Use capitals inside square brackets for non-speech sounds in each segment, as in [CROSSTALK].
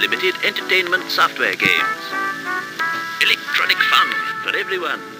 Limited Entertainment Software Games. Electronic fun for everyone.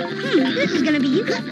Hmm, this is gonna be useful.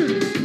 Ah,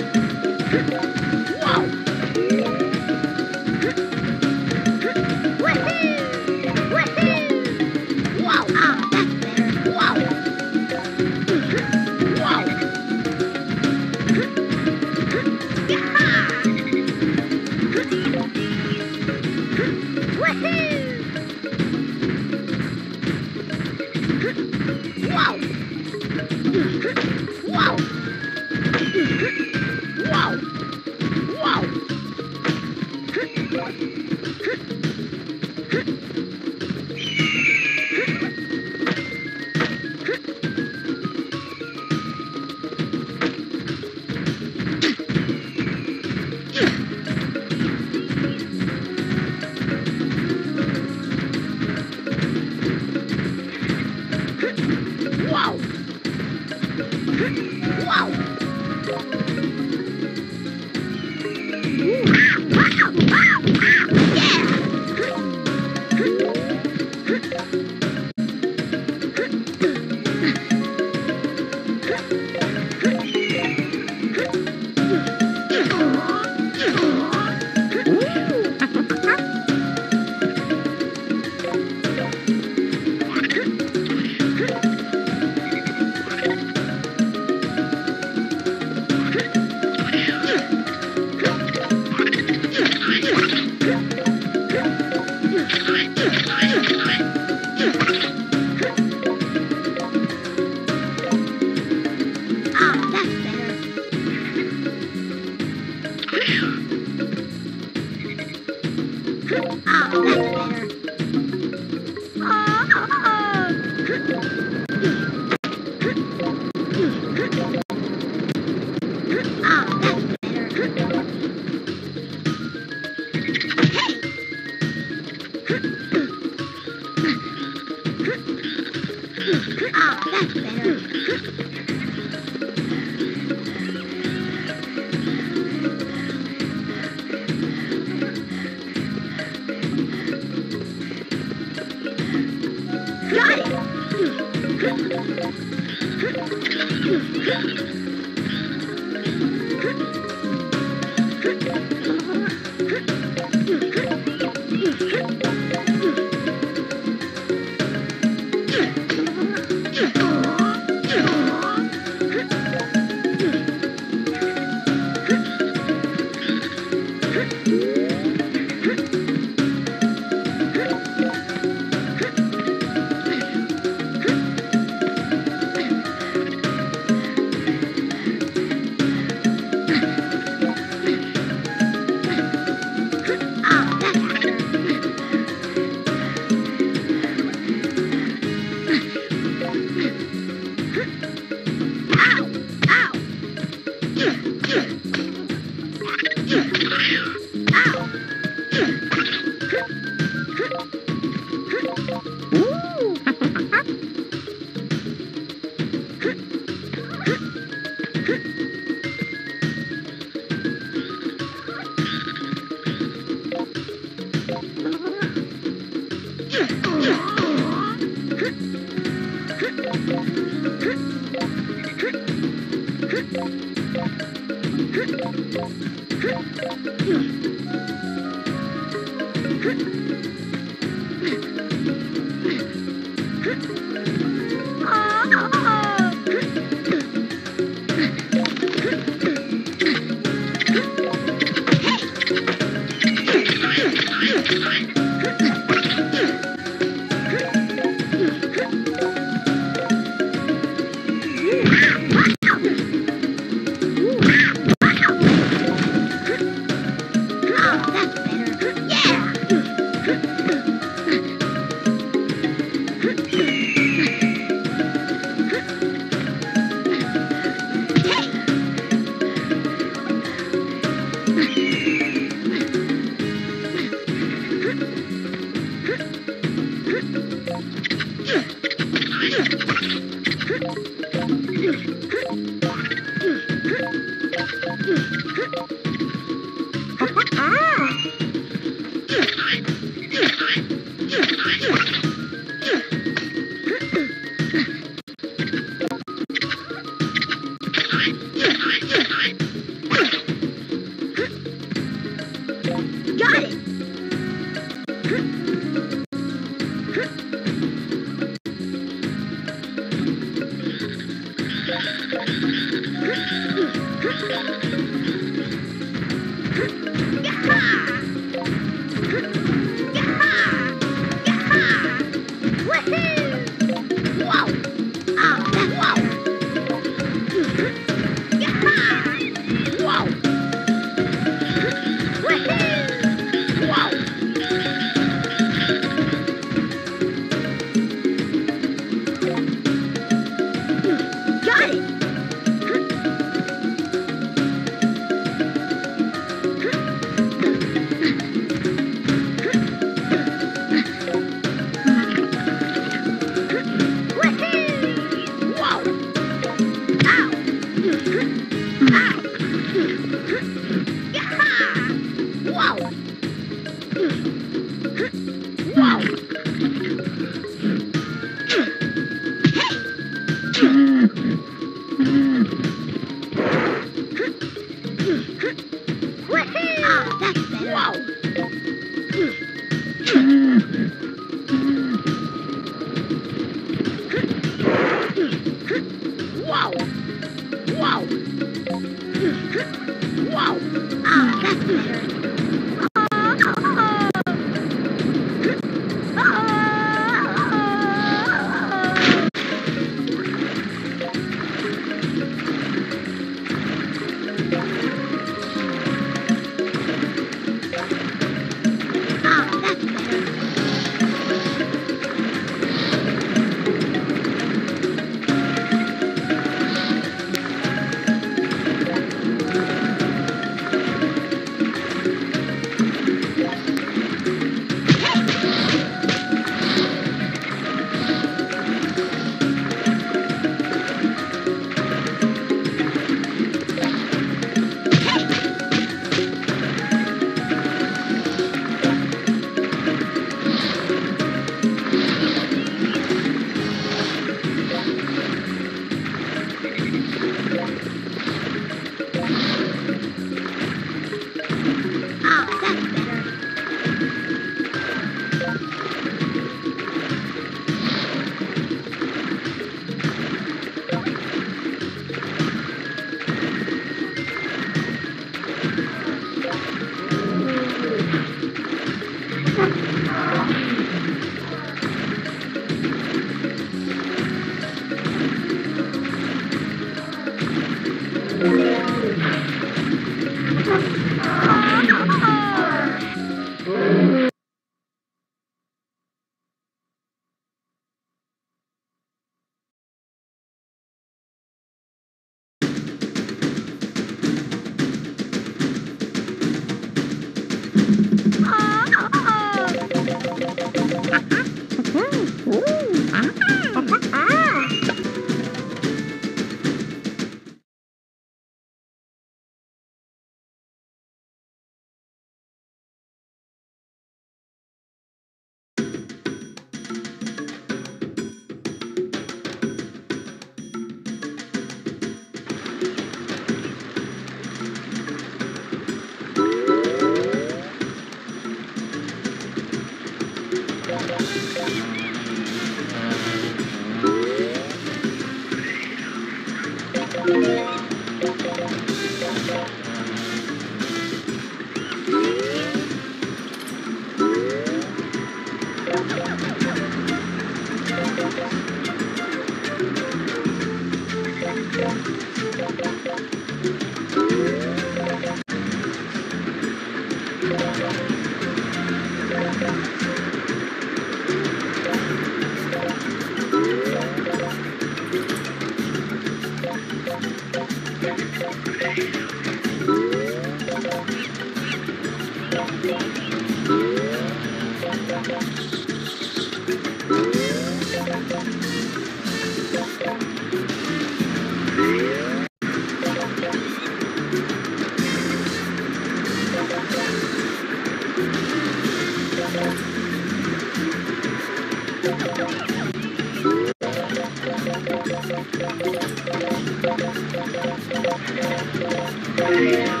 Yeah.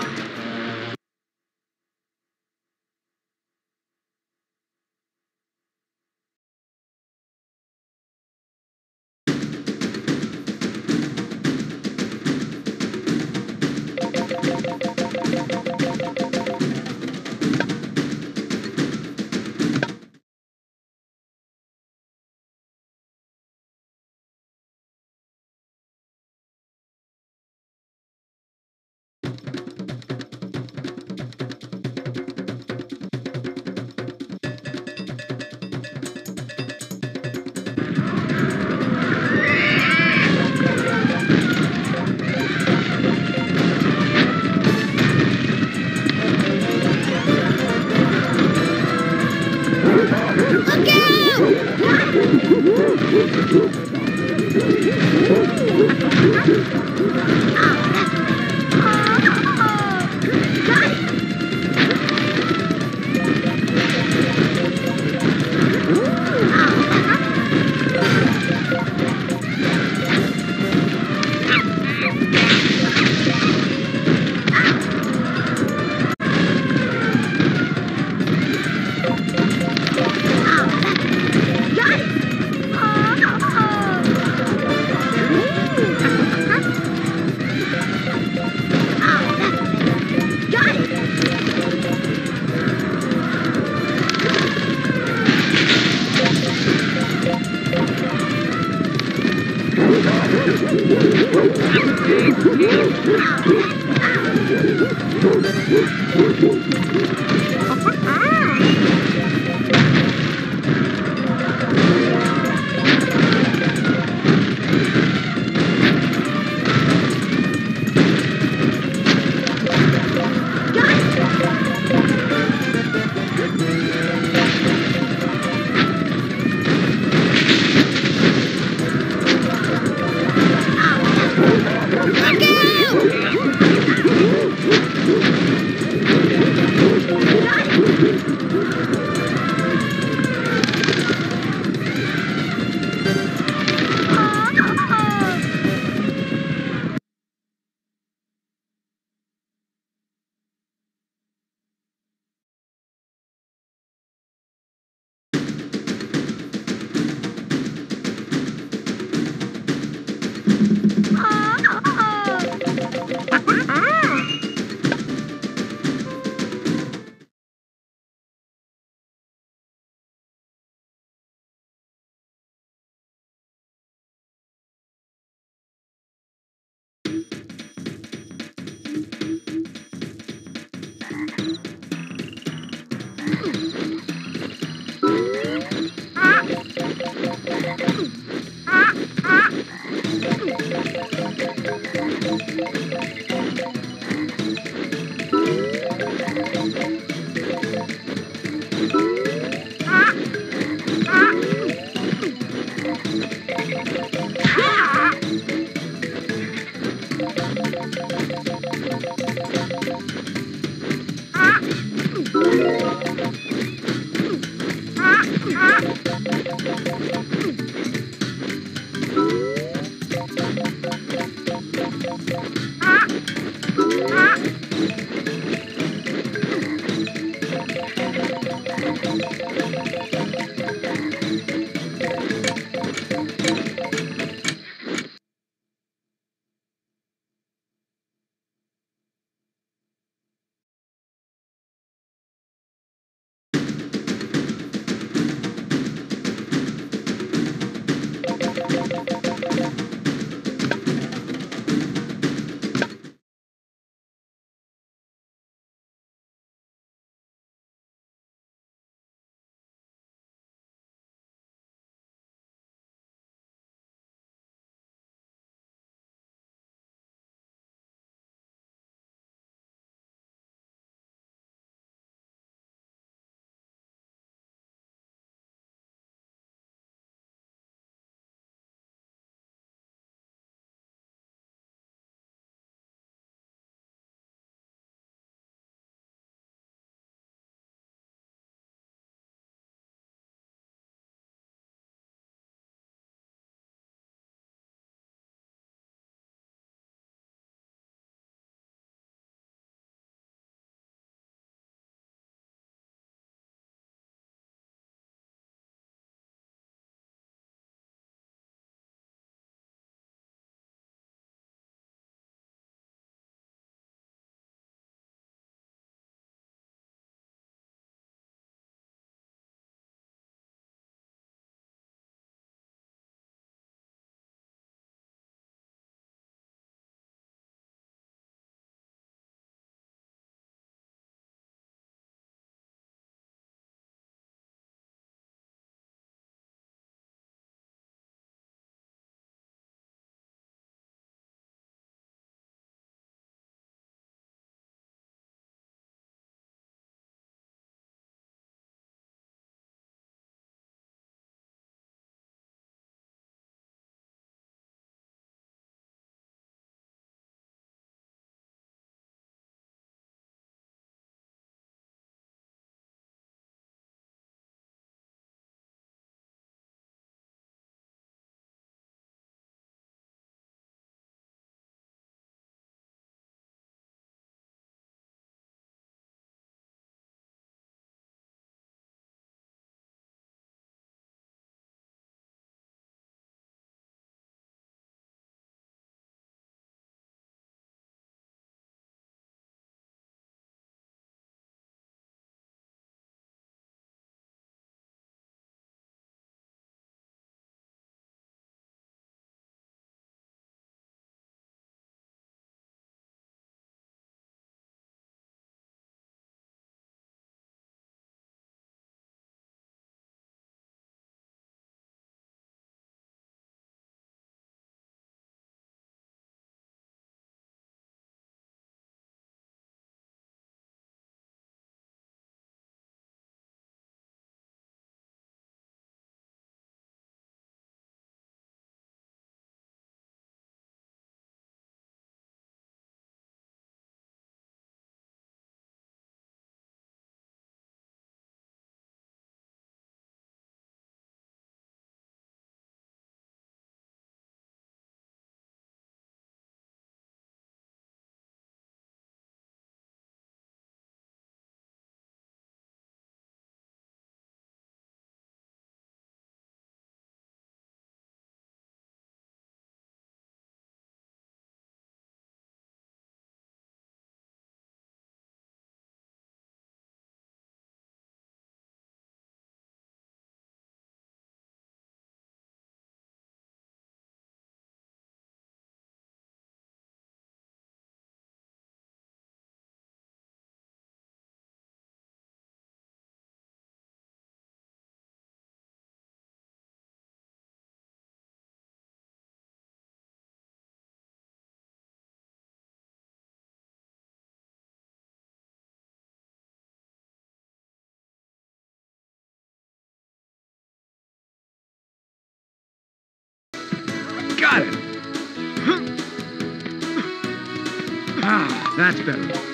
That's better.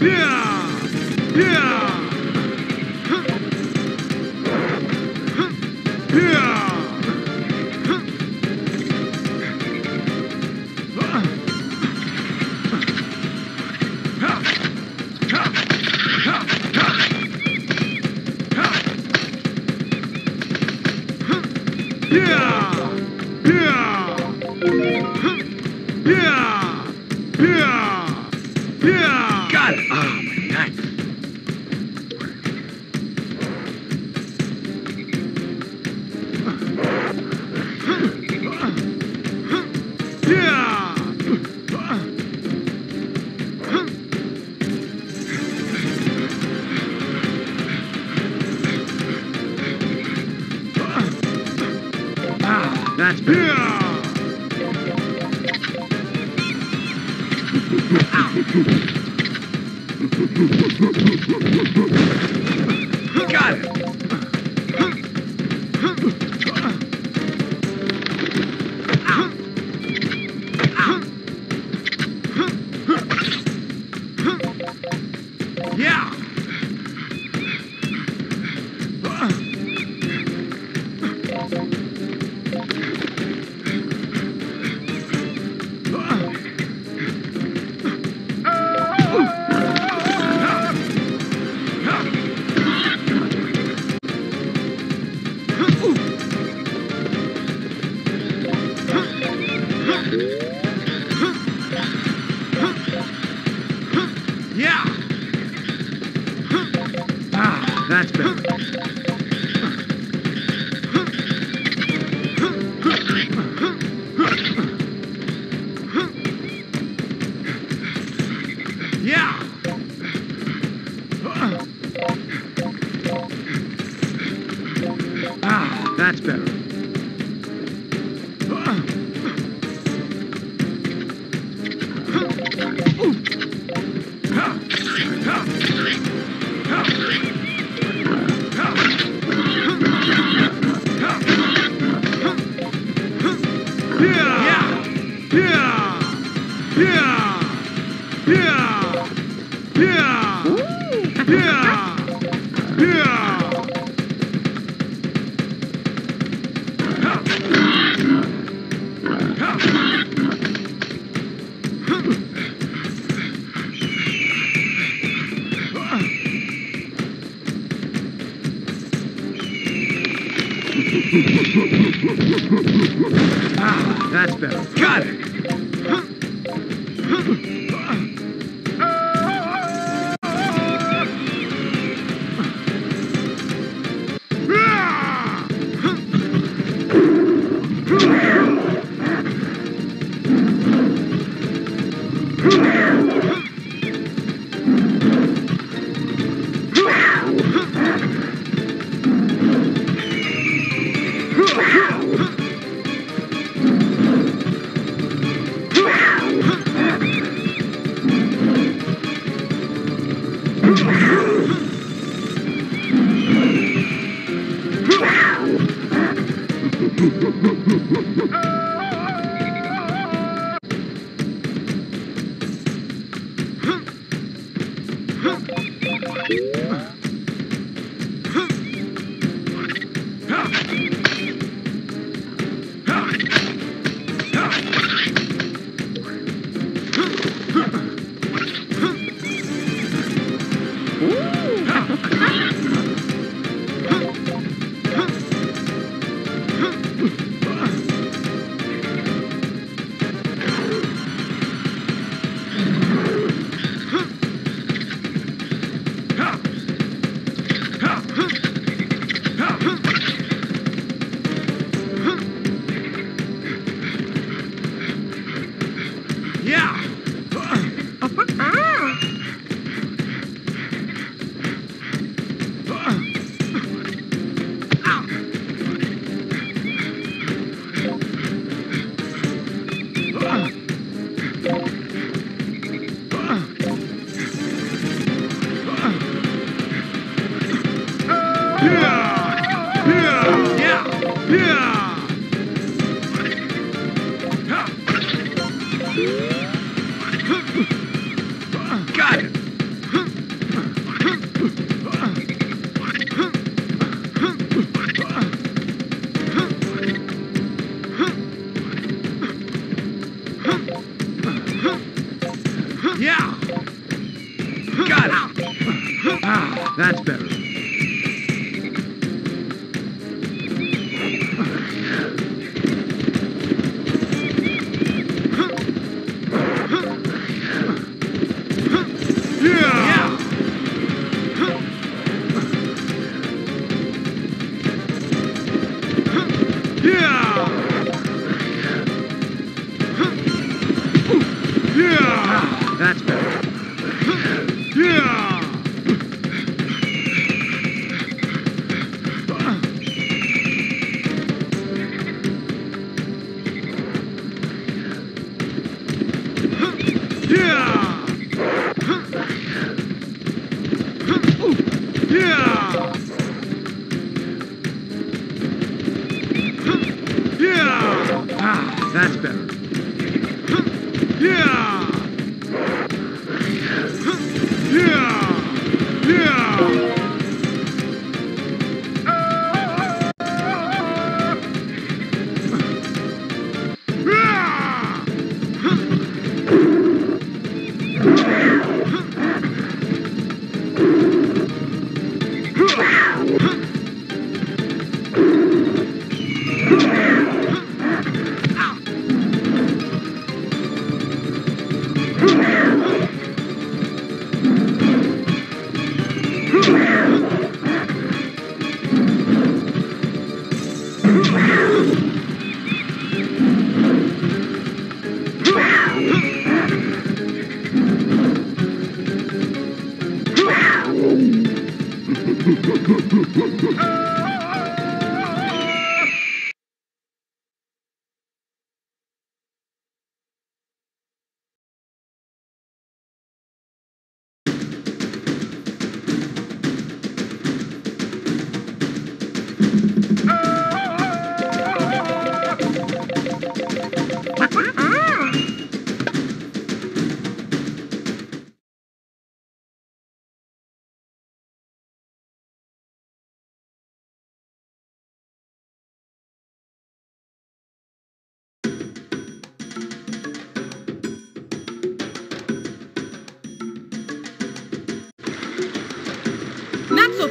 Yeah. Yeah.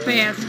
Fast.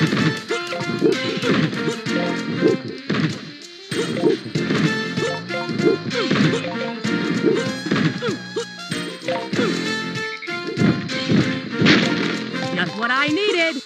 Just what I needed.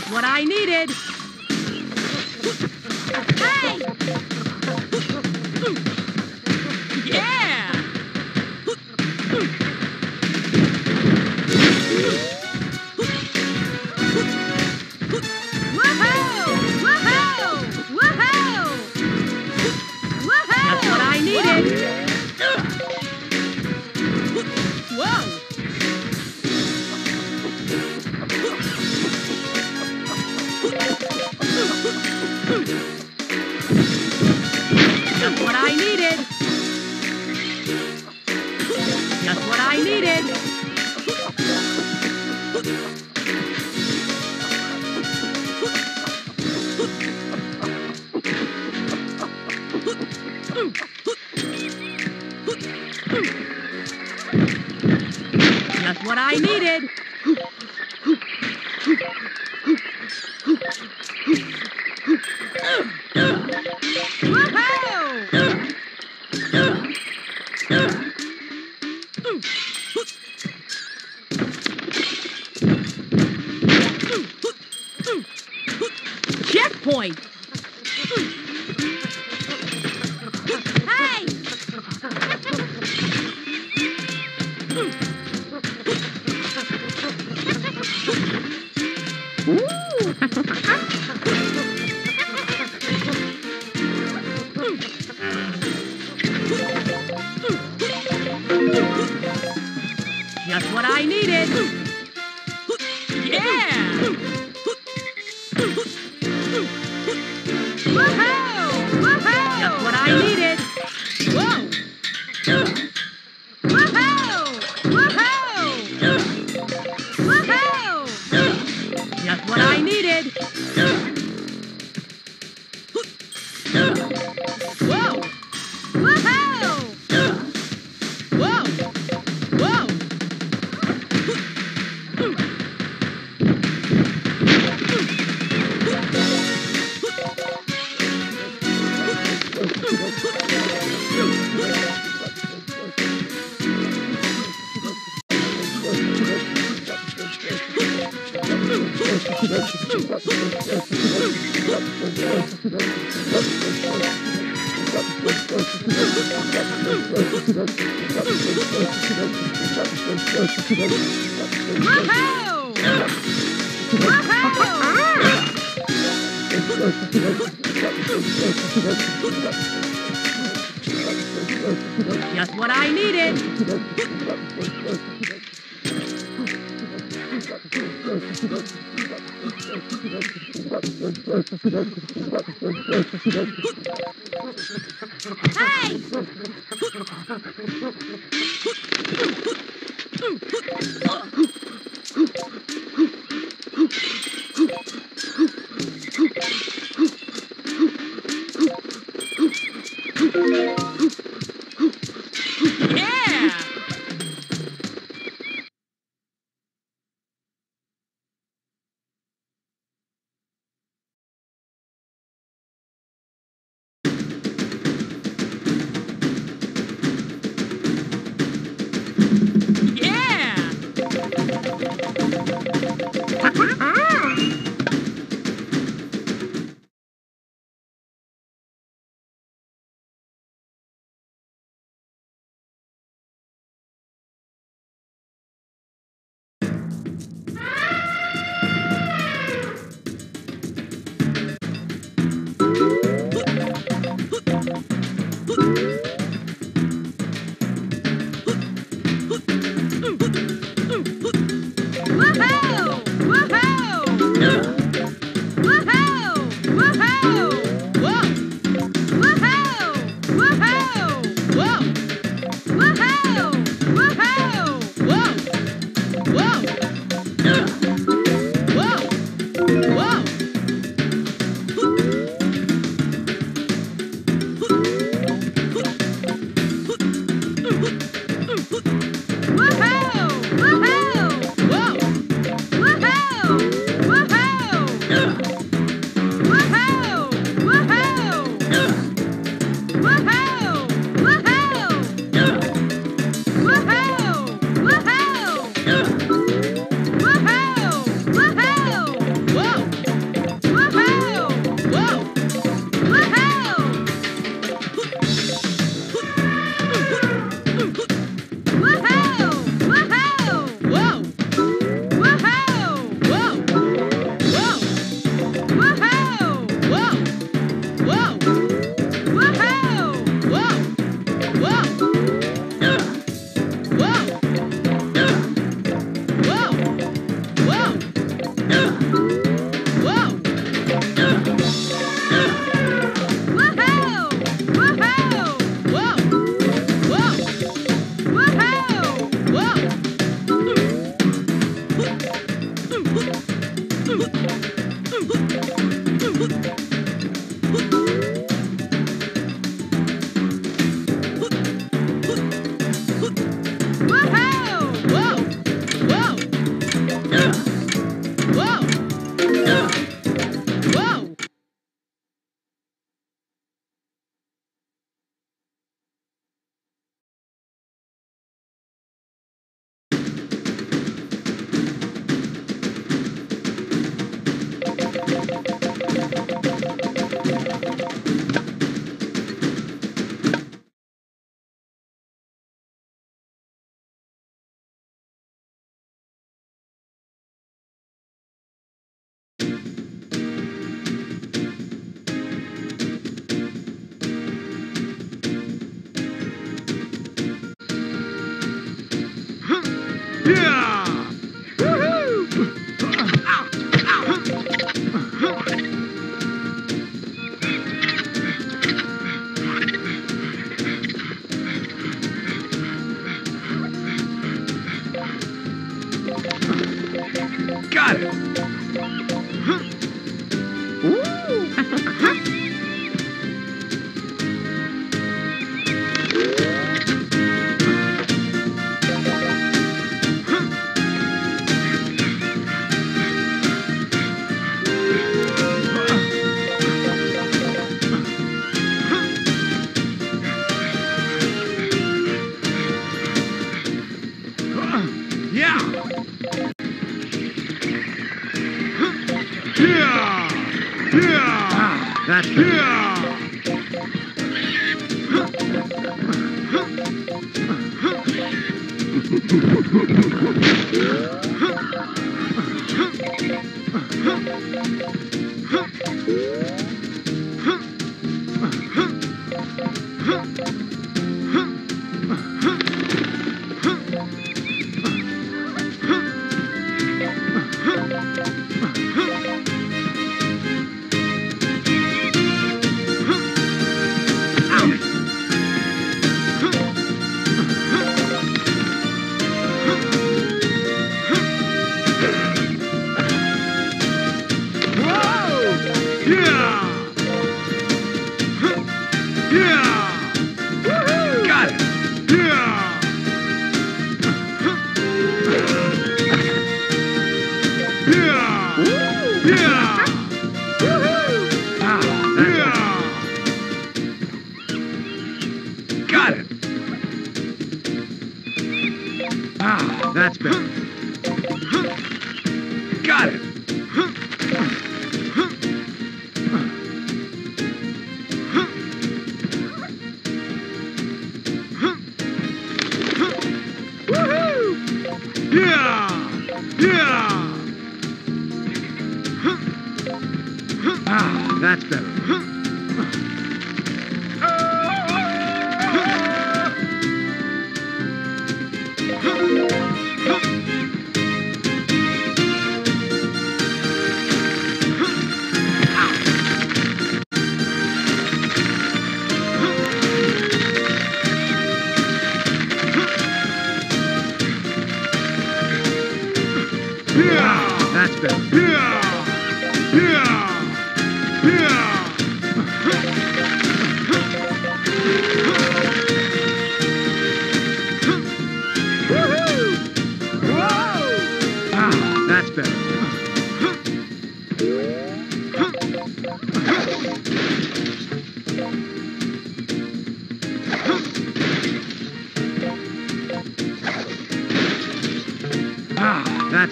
Just what I needed.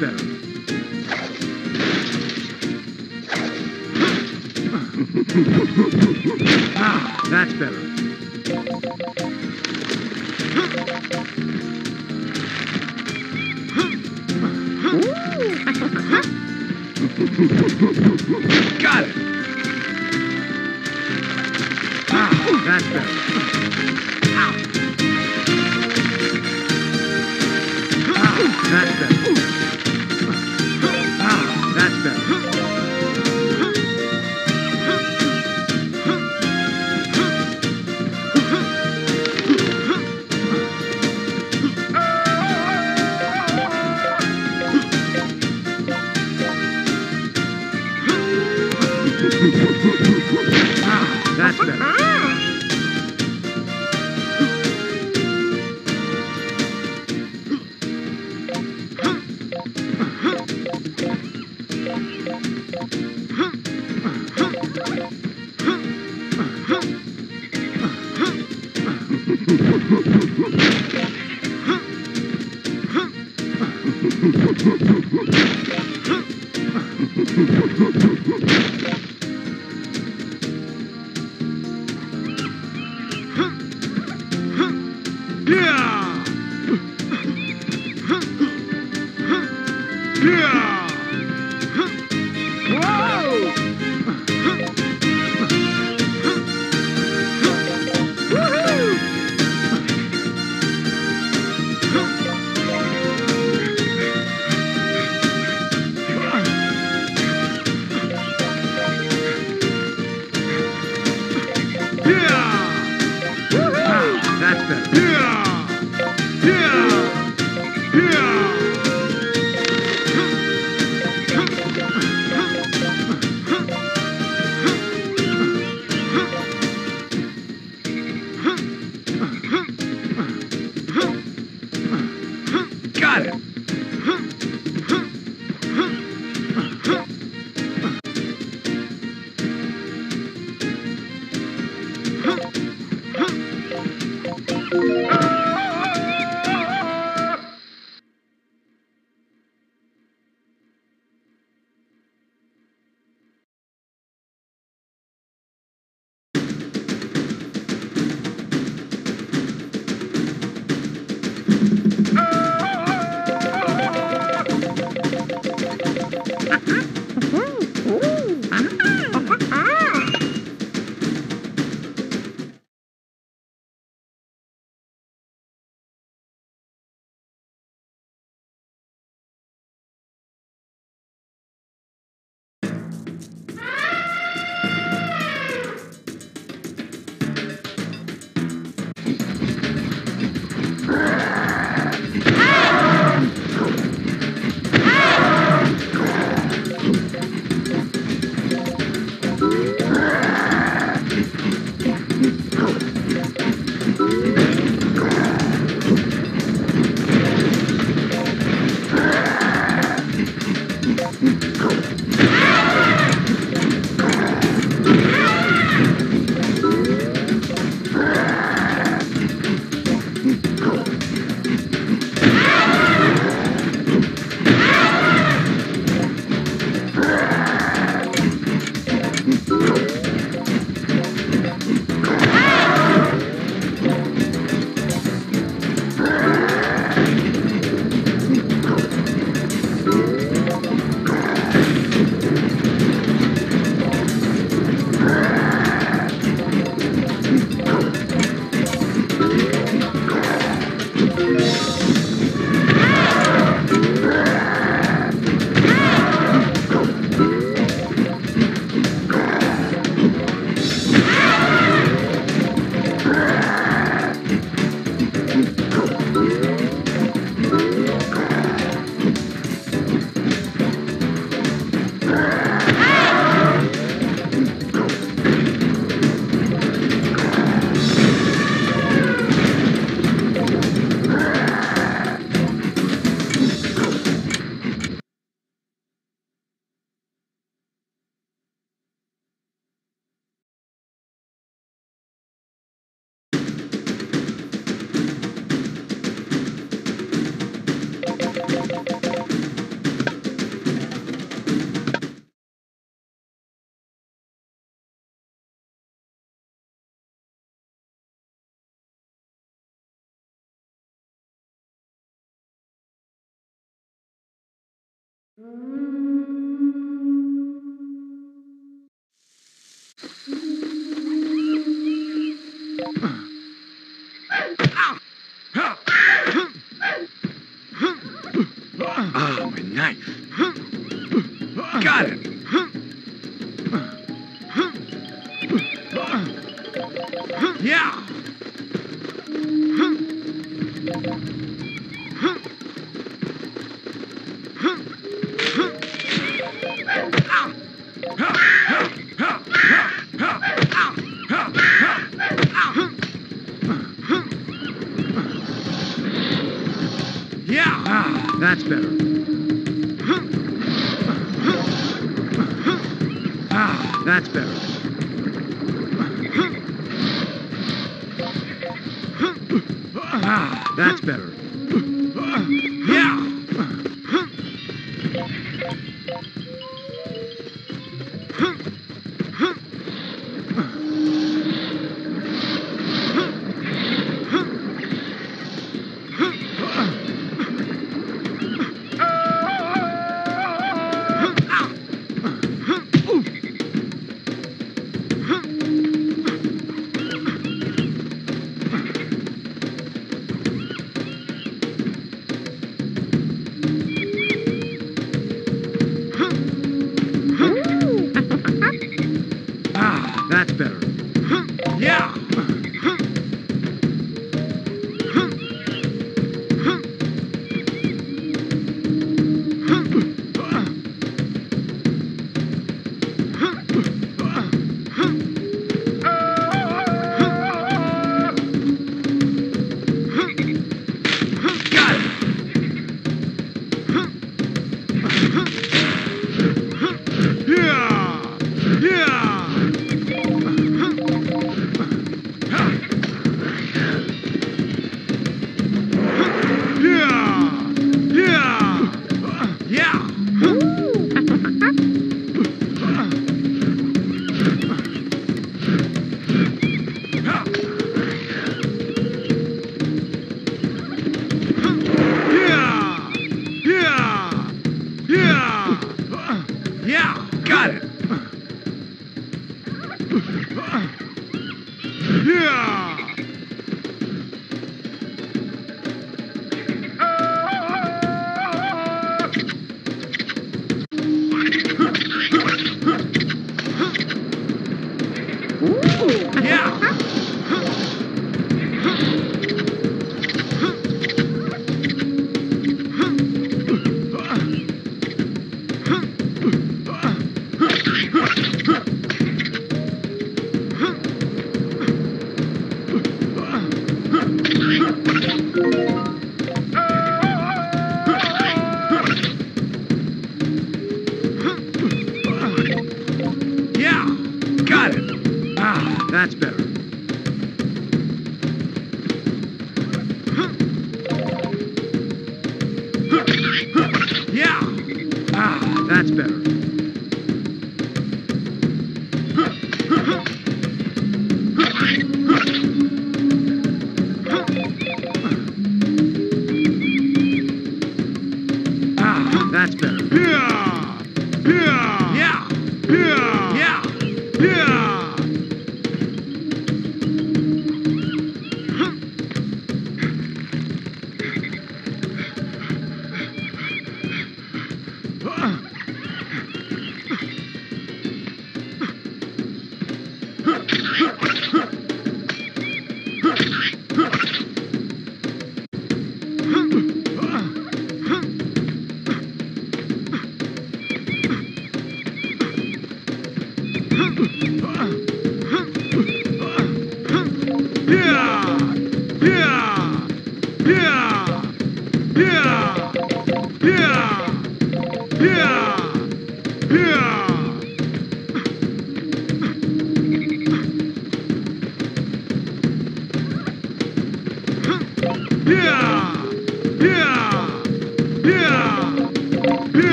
Better. [LAUGHS] Ah, that's better. Hum. Ah, that's better.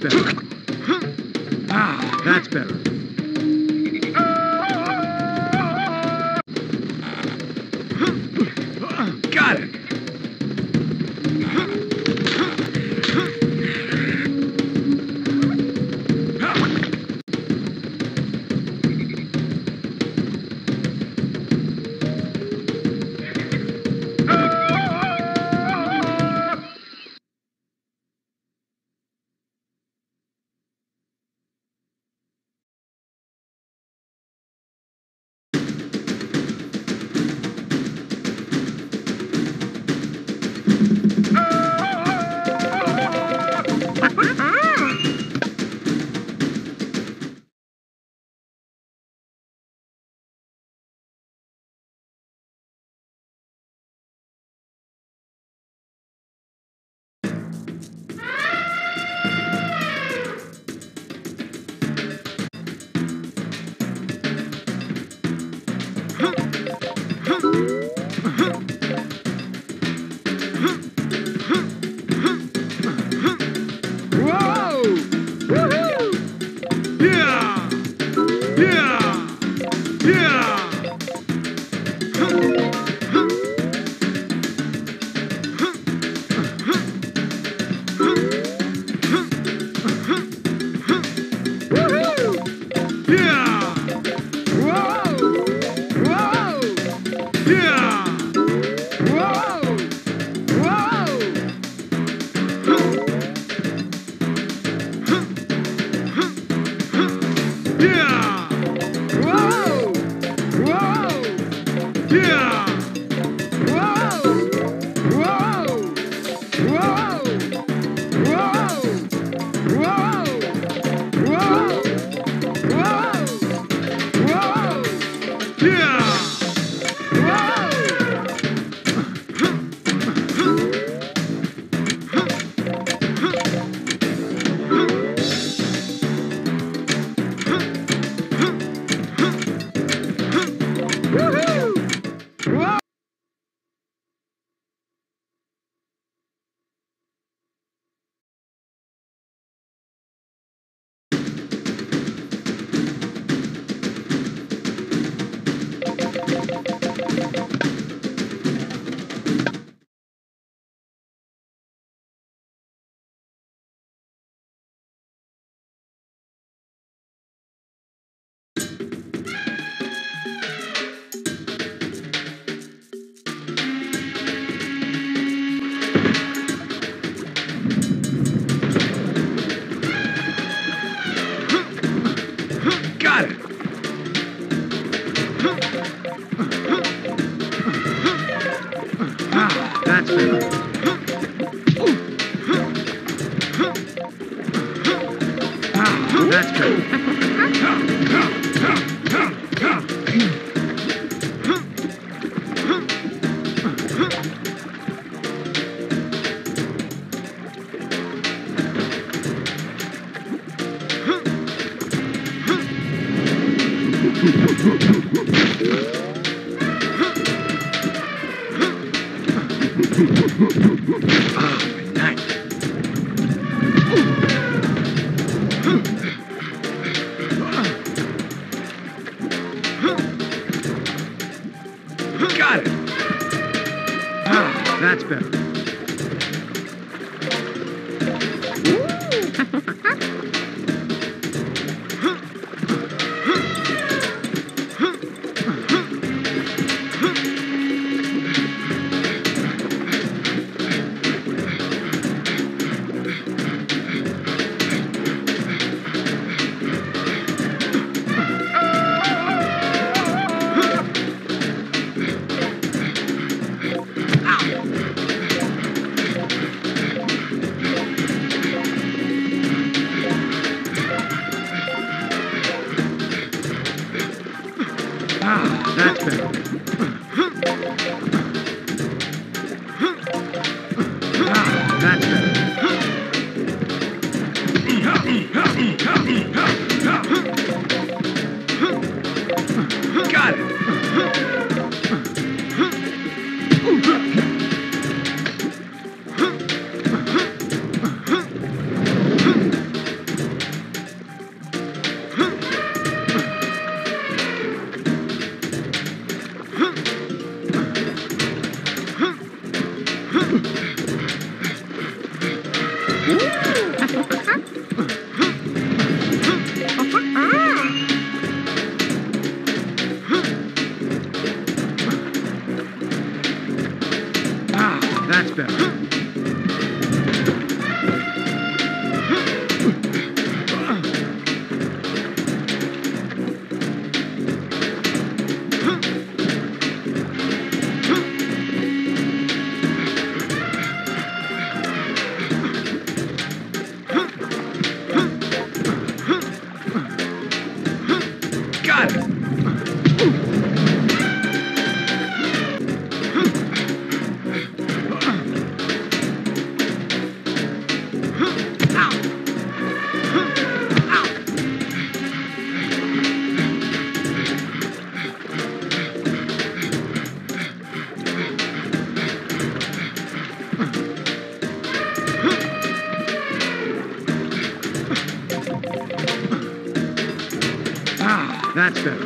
Better. Ha ha ha ha! Gotcha.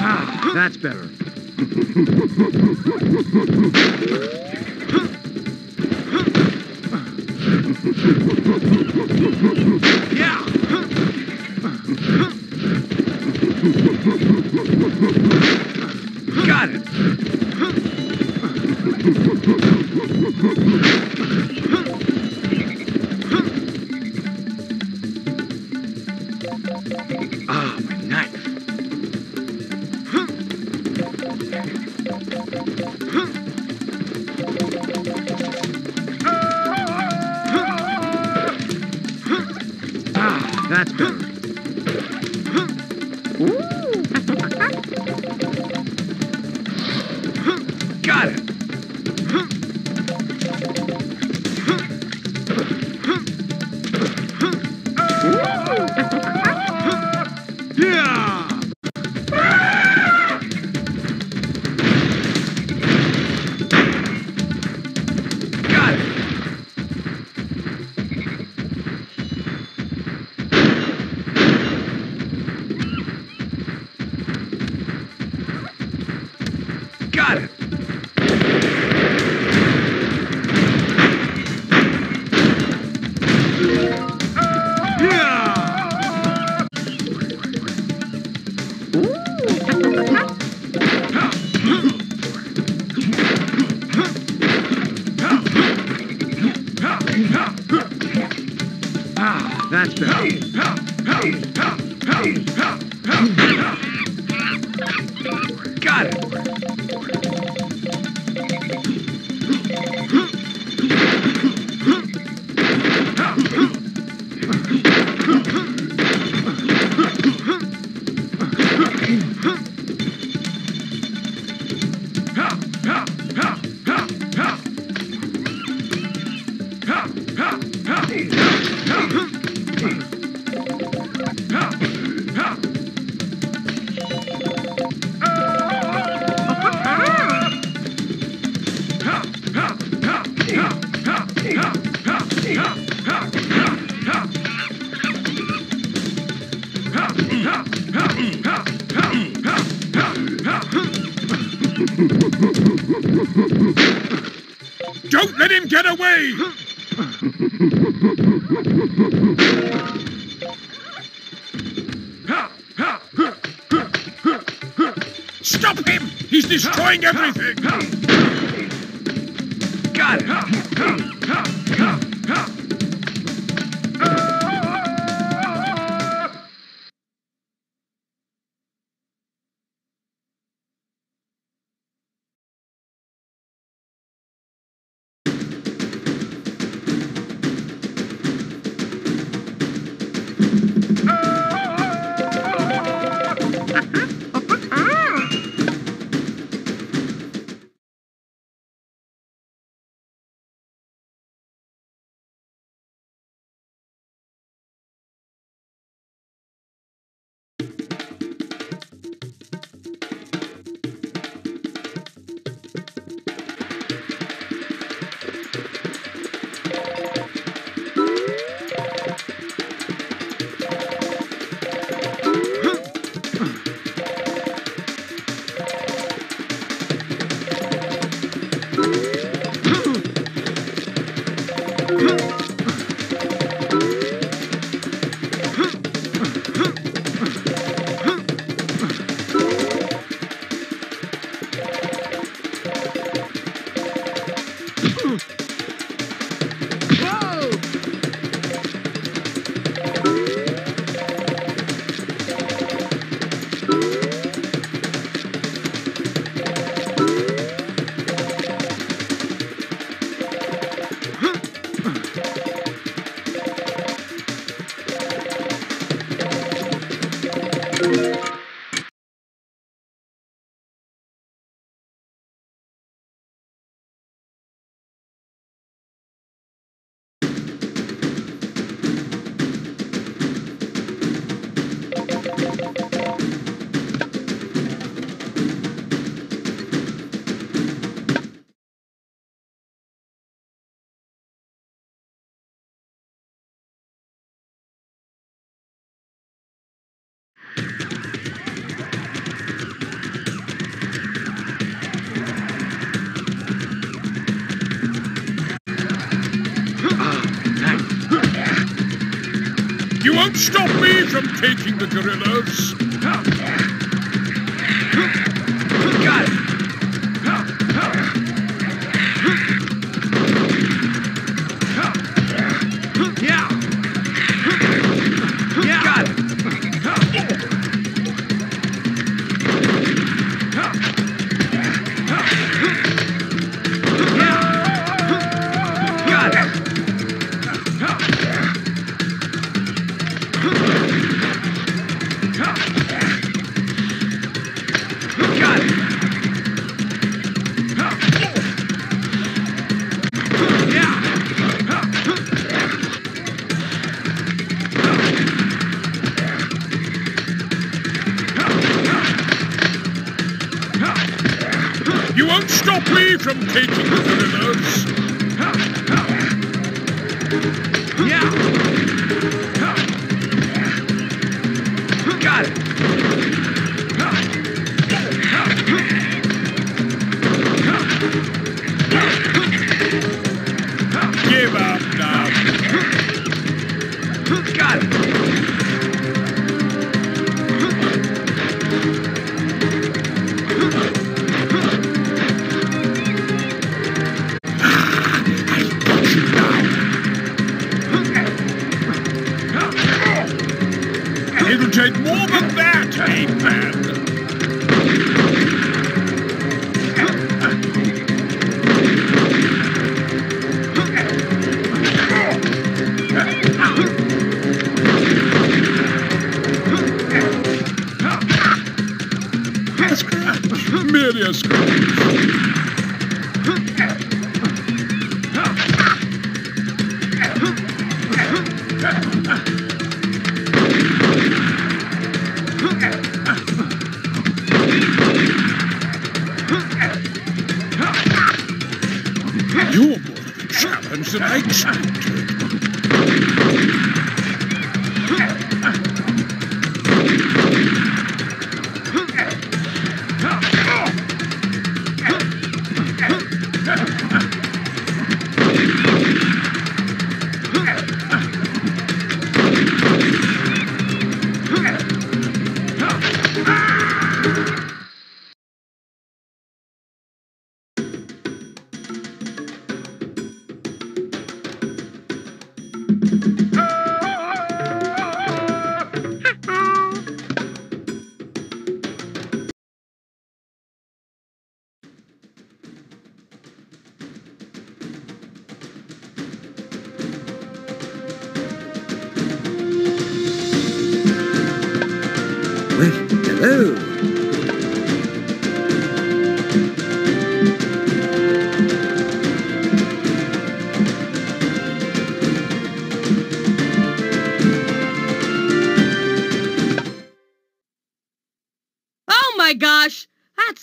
ah, that's better. Got it. away! Stop him! He's destroying everything! From taking the gorillas. It'll take more than that, Ape Man. A. Merely a scratch.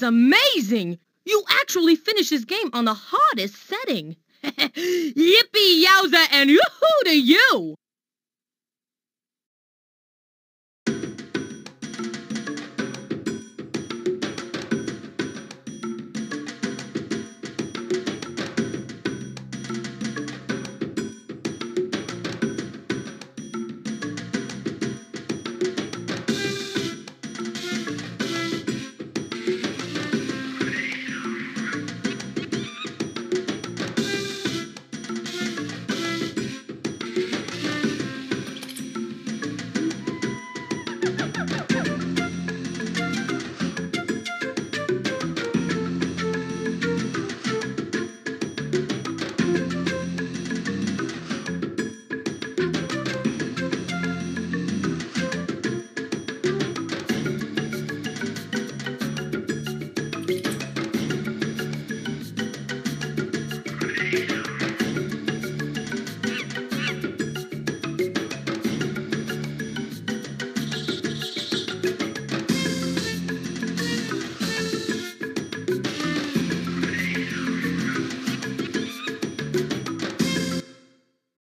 Amazing! You actually finished this game on the hardest setting. [LAUGHS] Yippee yowza and yoo-hoo to you!